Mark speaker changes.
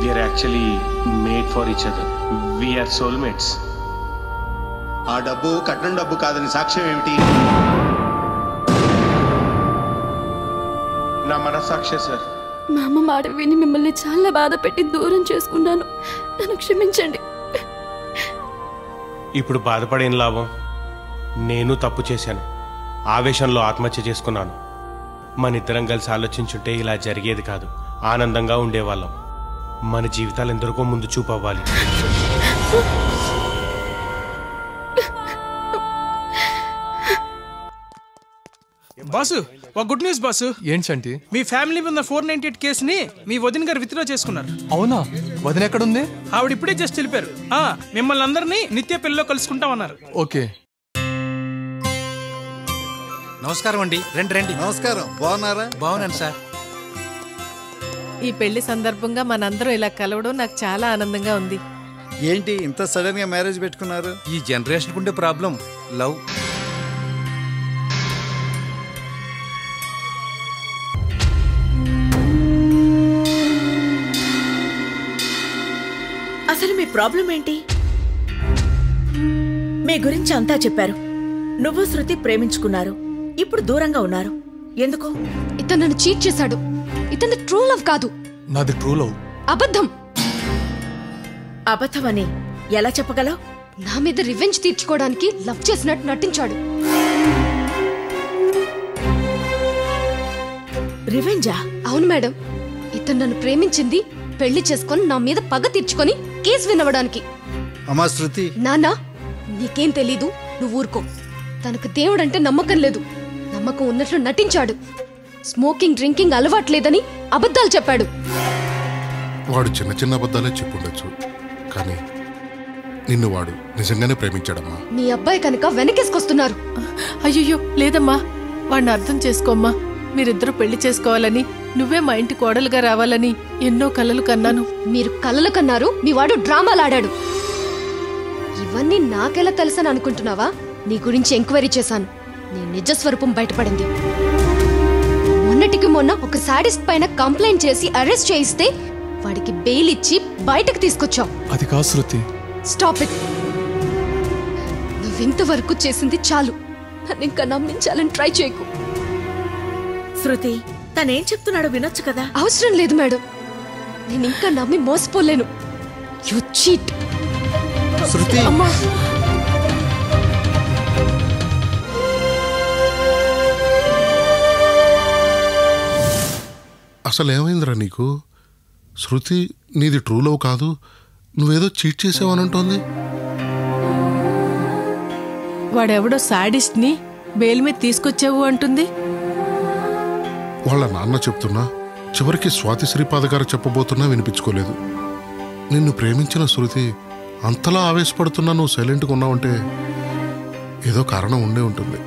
Speaker 1: We're actually made for each other we're soulmates
Speaker 2: ఆ డబ్బు కట్నం డబ్బు కాదని సాక్ష్యం ఏమిటి?
Speaker 1: నా మనస్సాక్షి సార్.
Speaker 3: మా అమ్మ మాట విని మిమ్మల్ని చాలా బాధ పెట్టి దూరం చేసుకున్నాను. నన్ను క్షమించండి.
Speaker 1: ఇప్పుడు బాధపడేం లాభం? నేను తప్పు చేశాను. ఆవేశంలో ఆత్మహత్య చేసుకున్నాను. మన ఇద్దరం కలిసి ఆలోచించుంటే ఇలా జరిగేది కాదు. ఆనందంగా ఉండేవాళ్ళం. మన జీవితాలు ఎందరికో ముందు చూపు అవ్వాలి
Speaker 4: బాసు ఒక గుడ్ న్యూస్ బాసు.
Speaker 5: ఏంటంటి
Speaker 4: మీ ఫ్యామిలీ మీద ఫోర్ నైన్టీ ఎయిట్ కేసుని మీ వదిన గారు విత్డ్రా చేసుకున్నారు.
Speaker 5: అవునా? వదిన ఎక్కడుంది?
Speaker 4: ఆవిడ ఇప్పుడే జస్ట్ తెలిపారు ఆ, మిమ్మల్ని అందరినీ నిత్య పెళ్ళిలో కలుసుకుంటామన్నారు
Speaker 5: ఓకే.
Speaker 6: నమస్కారం అండి. రండి రండి.
Speaker 7: నమస్కారం. బాగున్నారా?
Speaker 6: బాగున్నాను సార్.
Speaker 8: ఈ పెళ్ళి సందర్భంగా మనందరం ఇలా కలవడం నాకు చాలా ఆనందంగా ఉంది.
Speaker 7: ఏంటి ఇంత సడన్గా మ్యారేజ్ పెట్టుకున్నారు?
Speaker 6: ఈ జనరేషన్ ఉండే ప్రాబ్లం లవ్.
Speaker 9: అసలు మీ ప్రాబ్లం ఏంటి? మీ గురించి అంతా చెప్పారు. నువ్వు శృతి ప్రేమించుకున్నారు. ఇప్పుడు దూరంగా ఉన్నారు. ఎందుకు?
Speaker 3: ఇతను నన్ను చీట్ చేశాడు. ఇతను ట్రూ లవ్ కాదు.
Speaker 5: నాది ట్రూ లవ్
Speaker 3: అబద్ధం.
Speaker 9: అబద్ధమని ఎలా చెప్పగలవు?
Speaker 3: నా మీద రివెంజ్ తీర్చుకోవడానికి లవ్ చేసినట్టు నటించాడు.
Speaker 9: రివెంజా
Speaker 3: అవును మేడం. ఇతను నన్ను ప్రేమించింది పెళ్ళి చేసుకొని నా మీద పగ తీర్చుకొని కేసు వినవడానికి
Speaker 7: అమ్మా శృతి.
Speaker 3: నాన్నా నీకేం తెలీదు నువ్వు ఊరుకో. తనకు దేవుడంటే నమ్మకం లేదు. నమ్మకం ఉన్నట్లు నటించాడు. స్మోకింగ్ డ్రింకింగ్ అలవాట్లేదని అబద్ధాలు చెప్పాడు.
Speaker 10: వాడు చిన్న చిన్న అబద్ధాలే చెప్పుండొచ్చు. కానీ నిన్ను వాడు నిజంగానే ప్రేమించాడమ్మా.
Speaker 3: మీ అబ్బాయి కనుక వెనకేసుకొస్తున్నారు.
Speaker 8: అయ్యయ్యో లేదమ్మా. వాడిని అర్థం చేసుకోమ్మా. మీరిద్దరూ పెళ్ళి చేసుకోవాలని నువ్వే మా ఇంటి కోడలుగా రావాలని ఎన్నో కలలు కన్నాను.
Speaker 3: మీరు కలలు కన్నారు మీ వాడు డ్రామాలాడాడు. ఇవన్నీ నాకెలా తెలుసని అనుకుంటున్నావా? నీ గురించి ఎంక్వైరీ చేశాను. నీ నిజ స్వరూపం బయటపడింది. మొన్నటికి మొన్న ఒక సాడిస్ట్ పైన కంప్లైంట్ చేసి అరెస్ట్ చేయిస్తే వాడికి బెయిల్ ఇచ్చి బయటకు తీసుకొచ్చావు
Speaker 5: అది కాదు శృతి.
Speaker 3: స్టాప్ ఇట్ నువ్వింతవరకు చేసింది చాలు. నన్ను ఇంకా నమ్మించాలని ట్రై చేయకు.
Speaker 9: శృతి తనేం చెప్తున్నాడో వినొచ్చు కదా?
Speaker 3: అవసరం లేదు మేడం. నేను ఇంకా నమ్మి మోసపోలేను. యు చీట్
Speaker 7: శృతి.
Speaker 8: అమ్మా.
Speaker 10: అసలు ఏమైందిరా నీకు? శృతి నీది ట్రూ లవ్ కాదు. నువ్వేదో చీట్ చేసావనంటోంది.
Speaker 8: వాడెవడో సాడిస్ట్ని బెయిల్ మీద తీసుకొచ్చావు అంటుంది.
Speaker 10: వాళ్ళ నాన్న చెప్తున్నా చివరికి స్వాతి శ్రీపాద గారు చెప్పబోతున్నా వినిపించుకోలేదు. నిన్ను ప్రేమించిన శృతి అంతలా ఆవేశపడుతున్నా నువ్వు సైలెంట్గా ఉన్నావంటే ఏదో కారణం ఉండే ఉంటుంది.